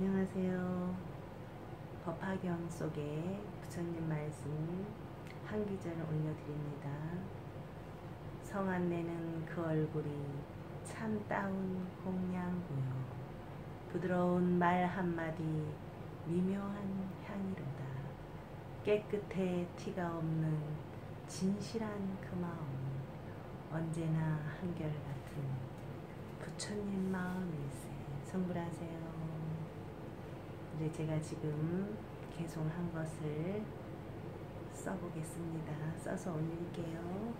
안녕하세요. 법화경 속에 부처님 말씀 한 기절 올려드립니다. 성안내는 그 얼굴이 참 따운 공양고요. 부드러운 말 한마디 미묘한 향이로다. 깨끗해 티가 없는 진실한 그 마음 언제나 한결같은 부처님 마음일세 성불하세요. 이제 제가 지금 개송한 것을 써보겠습니다. 써서 올릴게요.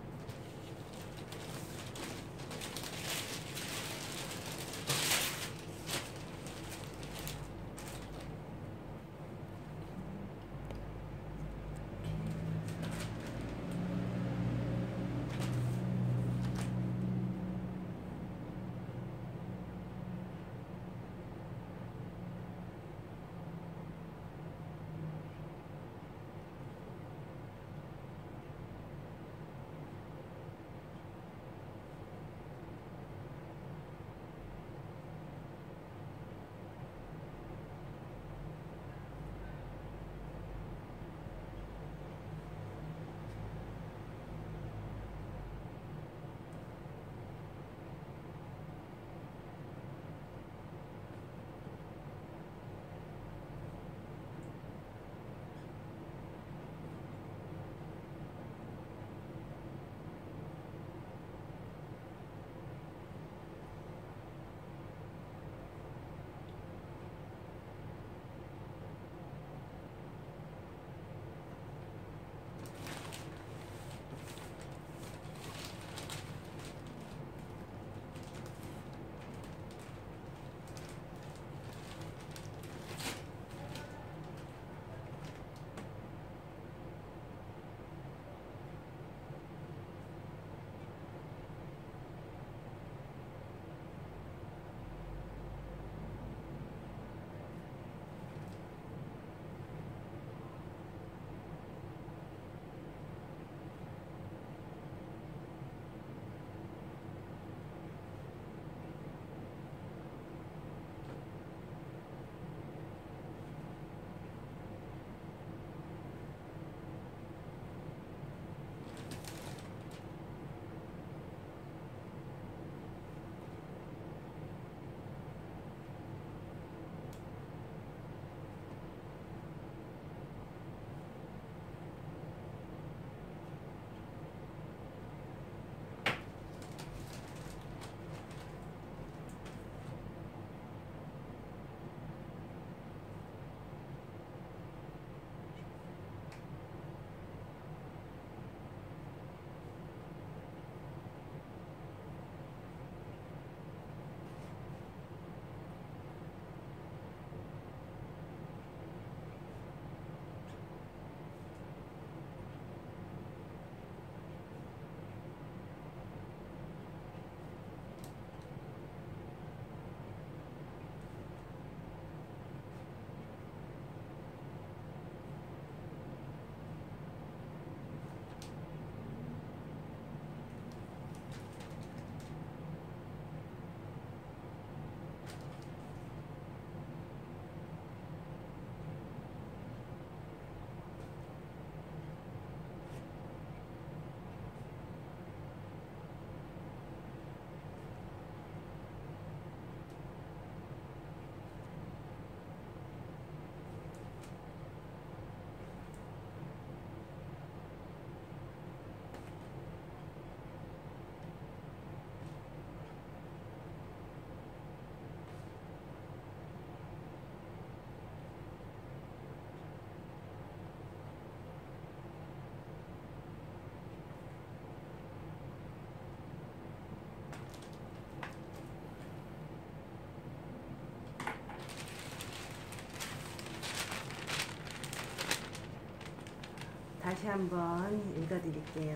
다시 한번 읽어드릴게요.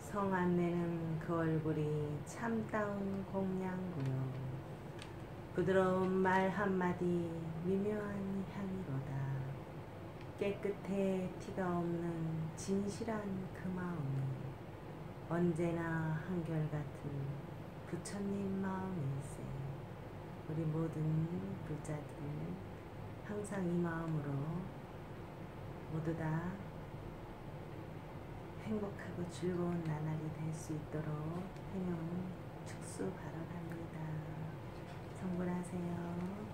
성 안내는 그 얼굴이 참다운 공양고요. 부드러운 말 한마디 미묘한 향이로다. 깨끗해 티가 없는 진실한 그 마음이 언제나 한결같은 부처님 마음일세. 우리 모든 불자들 항상 이 마음으로 모두 다 행복하고 즐거운 나날이 될 수 있도록 행운 축수 발언합니다. 성불하세요.